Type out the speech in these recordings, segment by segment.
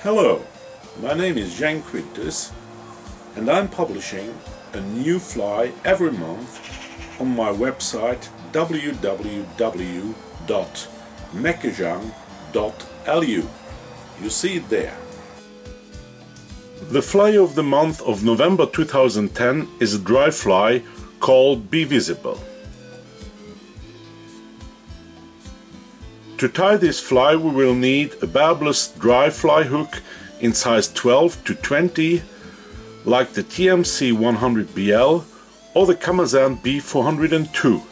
Hello, my name is Jan Quintus and I'm publishing a new fly every month on my website www.meckejang.lu. You see it there. The fly of the month of November 2010 is a dry fly called Bivisible. To tie this fly we will need a barbless dry fly hook in size 12 to 20 like the TMC 100BL or the Kamasan B402.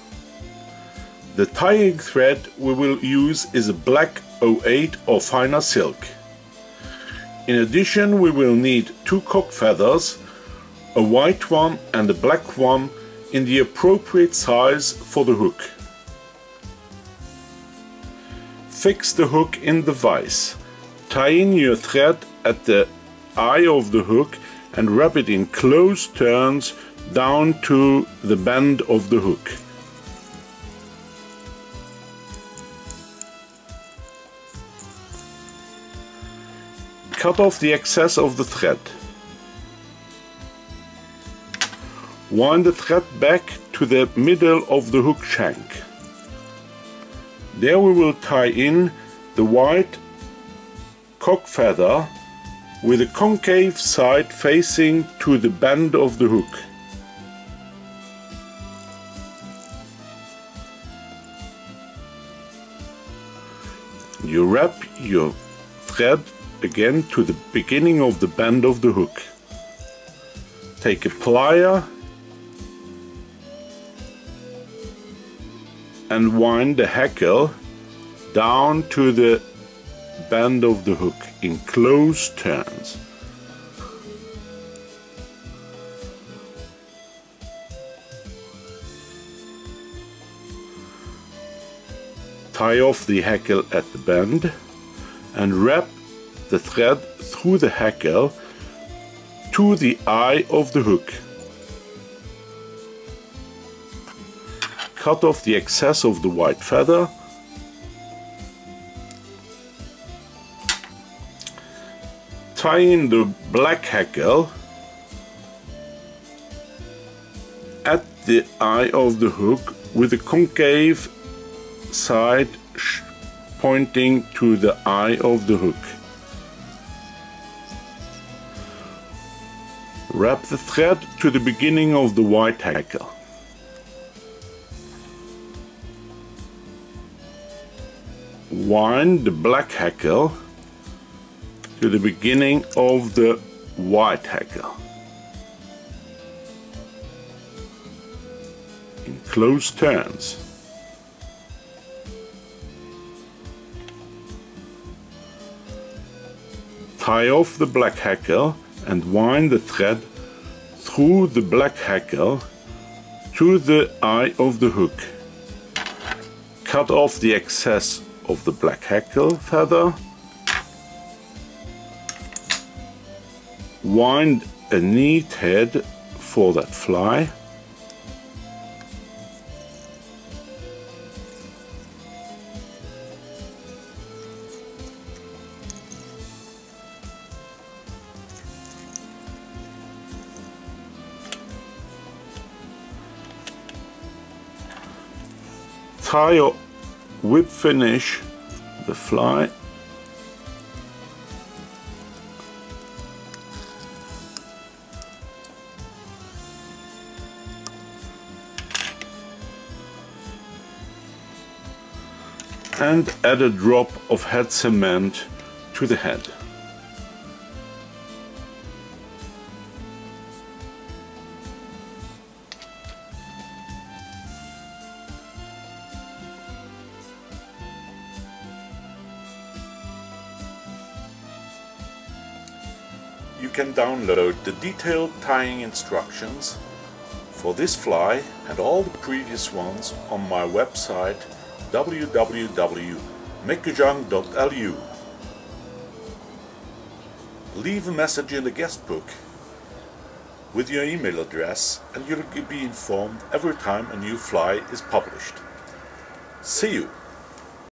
The tying thread we will use is a black 08 or finer silk. In addition we will need two cock feathers, a white one and a black one in the appropriate size for the hook. Fix the hook in the vise. Tie in your thread at the eye of the hook and wrap it in close turns down to the bend of the hook. Cut off the excess of the thread. Wind the thread back to the middle of the hook shank. There we will tie in the white cock feather with a concave side facing to the bend of the hook. You wrap your thread again to the beginning of the bend of the hook. Take a plier and wind the hackle down to the bend of the hook in close turns. Tie off the hackle at the bend and wrap the thread through the hackle to the eye of the hook. Cut off the excess of the white feather tie in the black hackle at the eye of the hook with the concave side pointing to the eye of the hook. Wrap the thread to the beginning of the white hackle. Wind the black hackle to the beginning of the white hackle in close turns. Tie off the black hackle and wind the thread through the black hackle to the eye of the hook. Cut off the excess of the black hackle feather. Wind a neat head for that fly. tie whip finish the fly and add a drop of head cement to the head. You can download the detailed tying instructions for this fly and all the previous ones on my website www.meckejang.lu. Leave a message in the guest book with your email address and you'll be informed every time a new fly is published. See you!